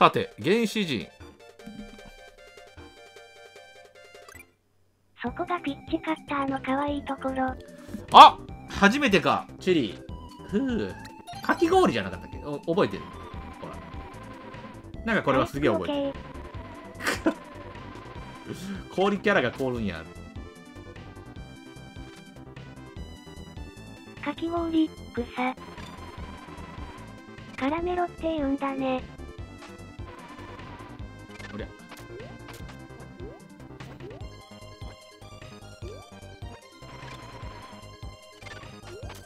さて原始人。そこがピッチカッターの可愛いところ。あ初めてか。チェリ。ーふう。かき氷じゃなかったっけ？お覚えてる？ほら。なんかこれはすげえ覚えてるてる。氷キャラが凍るんや。かき氷、草。カラメロって言うんだね。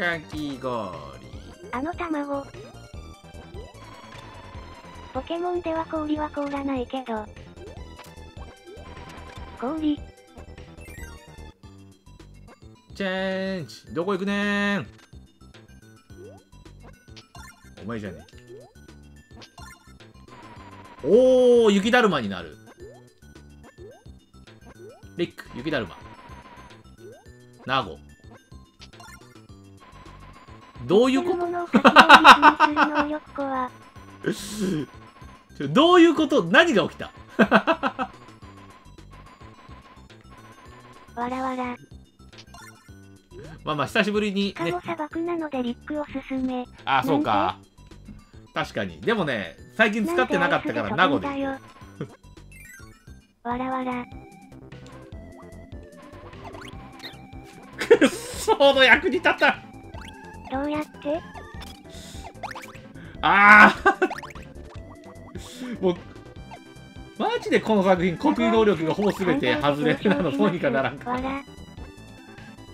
かき氷。あの卵。ポケモンでは氷は凍らないけど。氷、チェンジ。どこ行くねん。お前じゃねえ。おー雪だるまになる。リック雪だるま。ナゴどういうこと？どういうこと？何が起きた？わらわら。まあまあ久しぶりにね。砂漠なのでリックおすすめ。ああそうか。確かに。でもね最近使ってなかったからナゴで。わらわら。くっそーの役に立ったどうやって？ああ もうマジでこの作品コピー能力がほぼ全て外れなのどうにかならんかわら。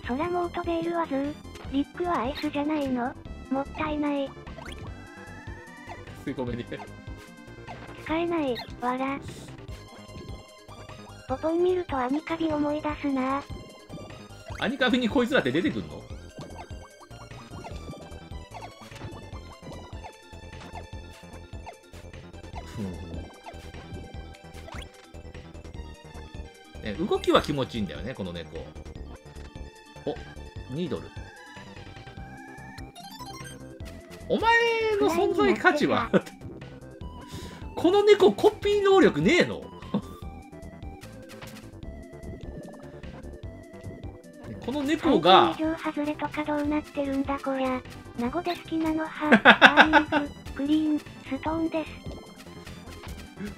空もオートベールはズー。リックはアイスじゃないの？もったいない。吸い込めに使えない。わら。ポポン見るとアニカビ思い出すな。アニカビにこいつらって出てくんの？ね、動きは気持ちいいんだよねこの猫。おニードル。お前の存在価値はこの猫コピー能力ねえの？この猫が外れとかどうなってるんだこりゃ。ナゴで好きなのは、バーニング、グリーン、ストーンです。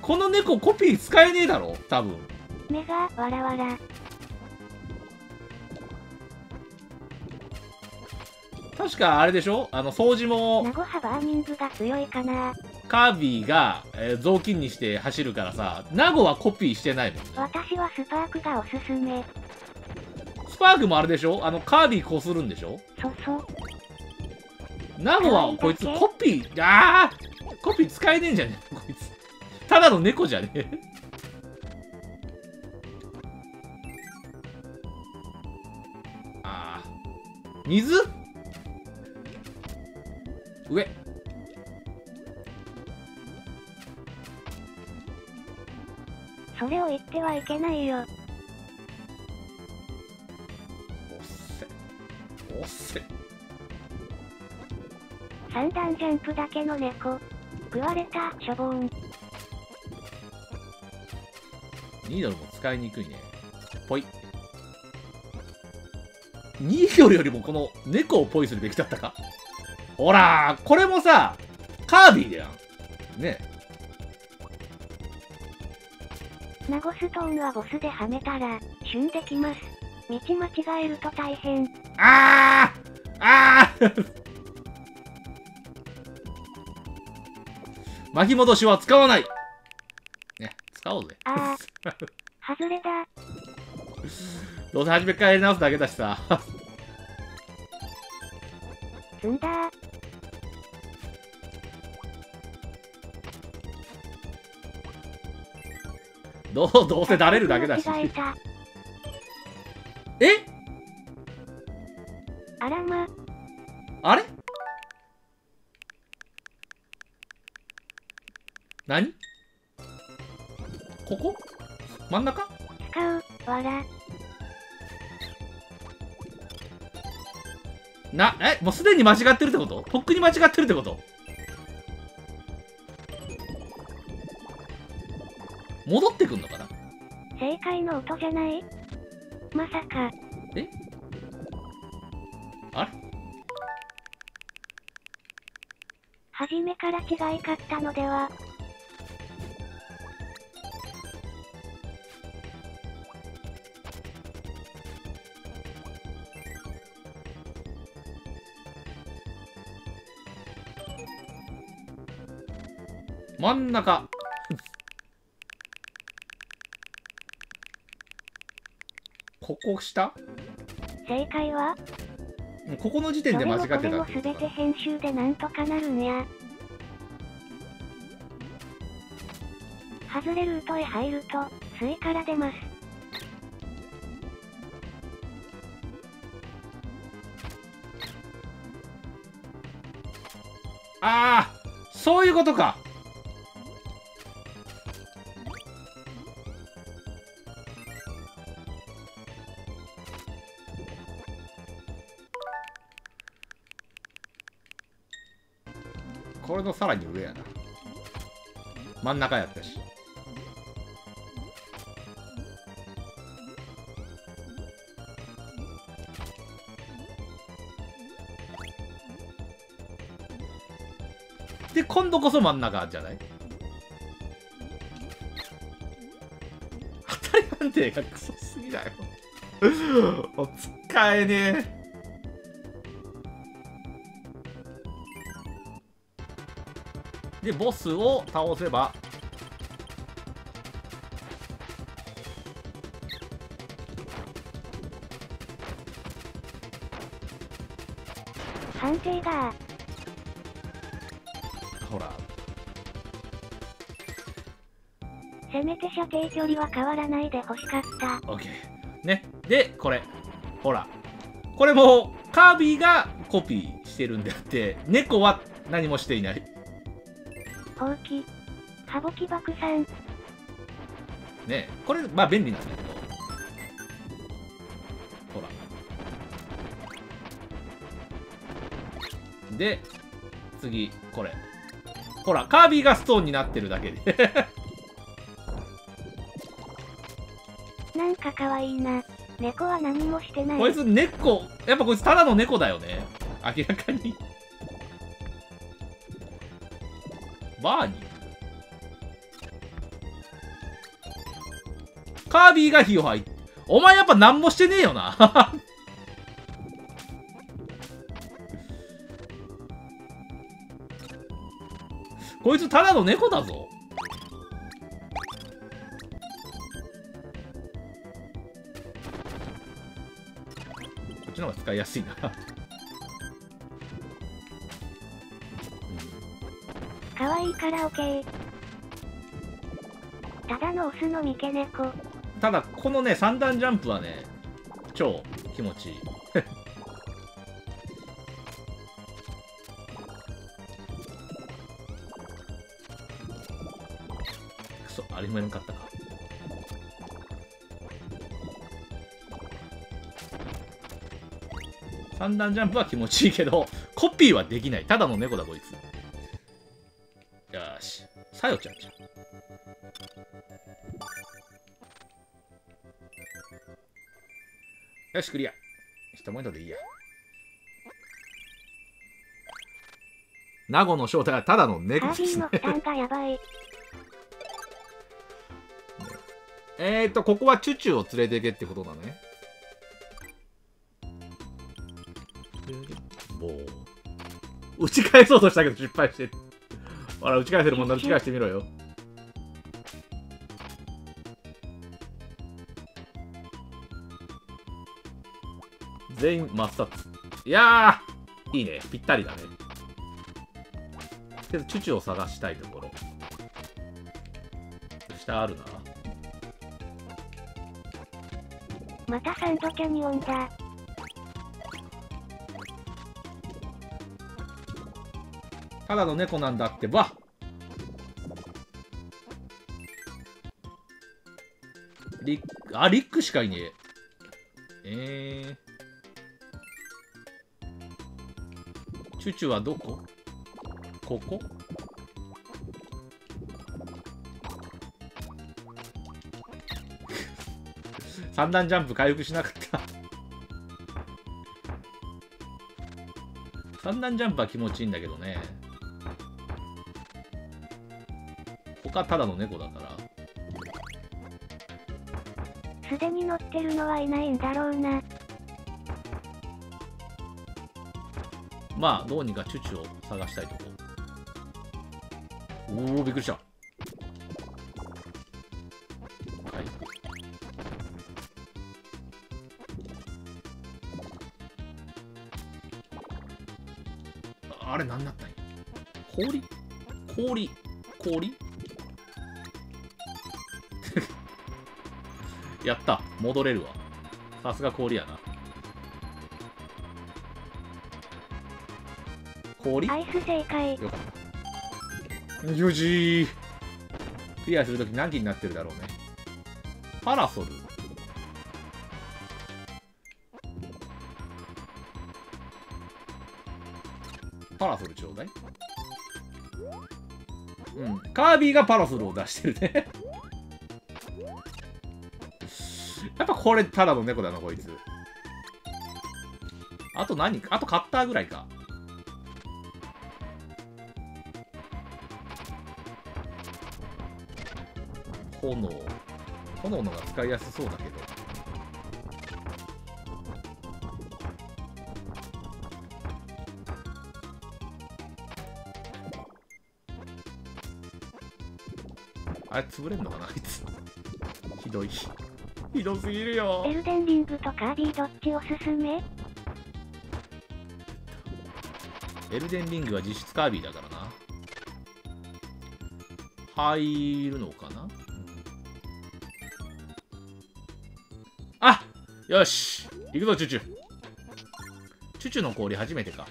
この猫コピー使えねえだろ？多分。目が、わらわら。確かあれでしょ？あの掃除も名護派バーニングが強いかな。カービィが、えー雑巾にして走るからさナゴはコピーしてないもん。ね私はスパークがおすすめ。スパークもあれでしょ？あのカービィこするんでしょ？そそ。ナゴはこいつコピーあーコピー使えねえんじゃね？えこいつただの猫じゃねえあー水？上それを言ってはいけないよ。おっせおっせ三段ジャンプだけの猫。食われた、しょぼん。ニードルも使いにくいね。ぽい。ニードルよりもこの猫をポイするべきだったか？ほらーこれもさ、カービィだよ。ね。ナゴストーンはボスではめたら、旬できます。道間違えると大変。あーあー 巻き戻しは使わないね、使おうぜ。あ外れだ。どうせ初めからやり直すだけだしさ。積んだどう、どうせだれるだけだし。えあらま、あれ？何？ここ？真ん中？使う、わら。な、えもうすでに間違ってるってこと？とっくに間違ってるってこと？戻ってくんのかな？正解の音じゃない？まさか、あれ？初めから違いかったのでは？真ん中。ここ下？正解は？ここの時点で間違ってた。それもって編集でなんとかなるんや。外れルートへ入ると、水から出ます。ああそういうことかこれのさらに上やな。真ん中やったし。で今度こそ真ん中じゃない？当たり判定がクソすぎだよ。お使えねえ。でボスを倒せば。判定だ。ほら。せめて射程距離は変わらないで欲しかった。OK ね。でこれ。ほら。これもカービィがコピーしてるんであって猫は何もしていないほうき。ハボキ爆散。ねこれまあ便利なんだけどほらで次これほらカービィがストーンになってるだけで なんか可愛いな。猫は何もしてない。こいつ猫やっぱこいつただの猫だよね明らかにバーニー。カービィが火を吐いて。お前やっぱ何もしてねえよな。こいつただの猫だぞ。こっちの方が使いやすいな。可愛いからオケ。ただのオスの三毛猫。ただこのね三段ジャンプはね超気持ちいいくそあれもやんかったか三段ジャンプは気持ちいいけどコピーはできないただの猫だこいつよちゃんじゃんよし、クリア。一文字でいいや。名護の正体はただの猫ですねカービィの。負担がやばい。えーと、ここはチュチュを連れてけってことだね。もう。打ち返そうとしたけど失敗して。ほら、打ち返せるもんなら打ち返してみろよ。全員抹殺。いやーいいね。ぴったりだね。けど、チュチュを探したいところ。下あるな。またサンドキャニオンだ。ただの猫なんだってばリック、あ、リックしかいねえ。えー。チュチュはどこ？ここ？三段ジャンプ回復しなかった。三段ジャンプは気持ちいいんだけどね。他ただの猫だから。すでに乗ってるのはいないんだろうな。まあどうにかチュチュを探したいとこおおびっくりしたはいああれ何だったんや氷氷氷やった戻れるわさすが氷やな氷？アイス正解。よかった。よじー。クリアするとき何機になってるだろうね。パラソル。パラソルちょうだい。うん。カービィがパラソルを出してるね。これただの猫だな、こいつ。あと何あとカッターぐらいか。炎。炎のが使いやすそうだけど。あれ潰れんのかなあいつ。ひどい。ひどすぎるよ。エルデンリングとカービィどっちおすすめ？エルデンリングは実質カービィだからな。入るのかな？あよし。行くぞチュチュ。チュチュの氷初めてか。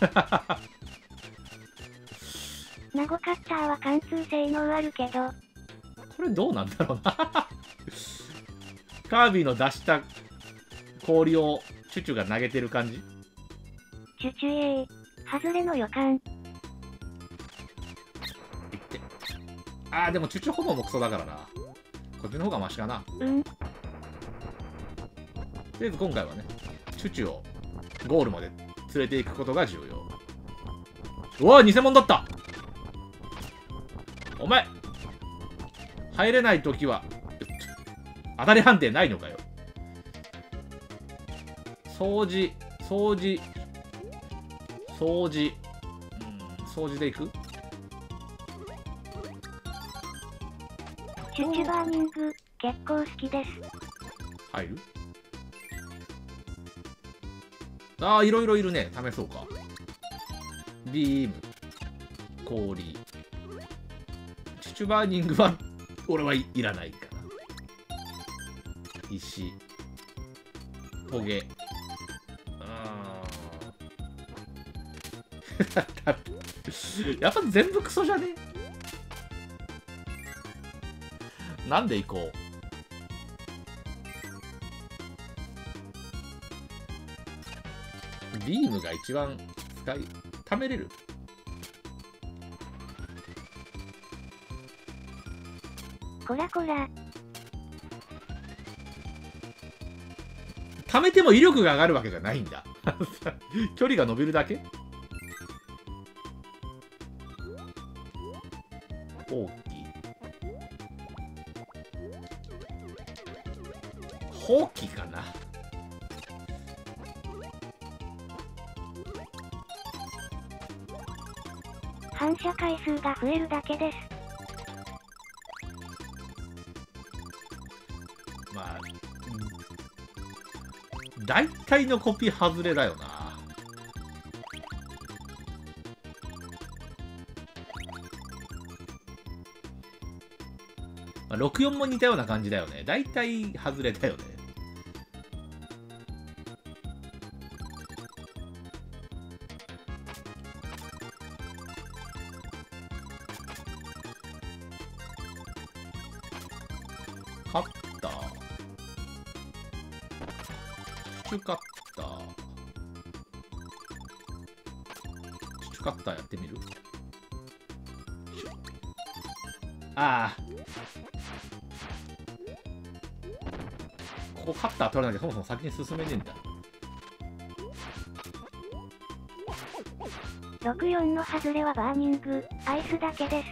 ナゴカッターは貫通性能あるけど、これどうなんだろうな カービィの出した氷をチュチュが投げてる感じ？チュチュエー。外れの予感。いってあーでもチュチュ炎もクソだからなこっちの方がマシかなうん。とりあえず今回はね、チュチュをゴールまで連れていくことが重要。うわ偽物だったお前入れないときは、当たり判定ないのかよ。掃除、掃除、掃除、うん、掃除でいく？チュチュバーニング、結構好きです。入る？ああ、いろいろいるね。試そうか。ビーム、氷。チュチュバーニングは、俺はい、いらないかな。石、トゲ。あー。やっぱ全部クソじゃね？なんで行こう？ビームが一番使い、貯めれる？こらこら、貯めても威力が上がるわけじゃないんだ。距離が伸びるだけ？まあ、大体のコピー外れだよな。まあ、64も似たような感じだよね。大体外れだよね。チュチュカッター。チュチュカッターやってみる？ああ。ここカッター取らなきゃそもそも先に進めねえんだ64の外れはバーニング、アイスだけです。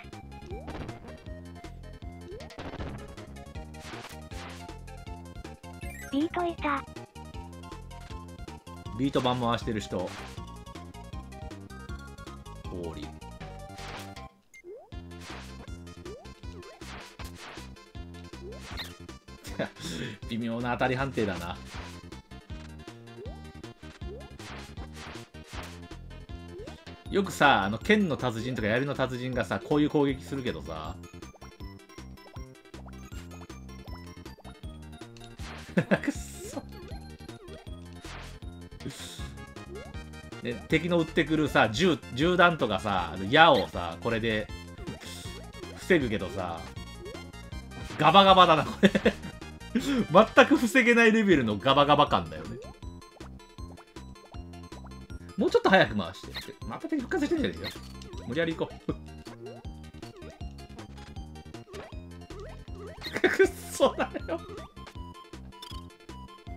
ビートいた。ビート板回してる人。氷。微妙な当たり判定だな。よくさあの剣の達人とか槍の達人がさこういう攻撃するけどさ。く っ敵の撃ってくるさ銃銃弾とかさ矢をさこれで防ぐけどさガバガバだなこれ。全く防げないレベルのガバガバ感だよね。もうちょっと早く回して。また敵復活してるじゃないですか無理やり行こう。くっそだよ。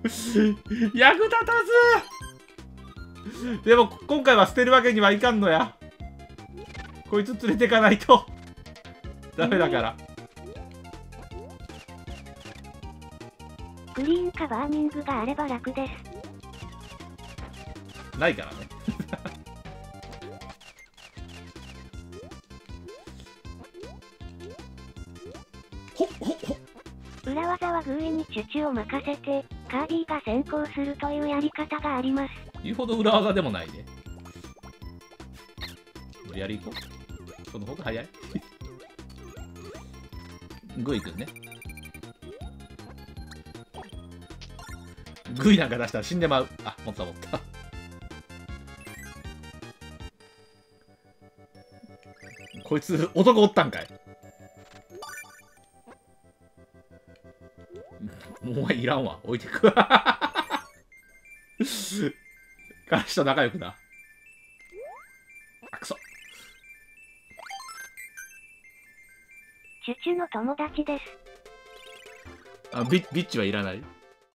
役立たず！でも今回は捨てるわけにはいかんのや。こいつ連れてかないと。ダメだから。グリーンかバーニングがあれば楽です。ないからね。ほっほっほっ。裏技はグーイにチュチュを任せて、カービィが先行するというやり方があります。言うほど裏技でもないね無理やり行こうその方が早いグイくんねグイなんか出したら死んでまうあ持った持ったこいつ男おったんかいもうお前いらんわ置いてくわ彼氏と仲良くな。あくそ。チュチュの友達です。あビビッチはいらない？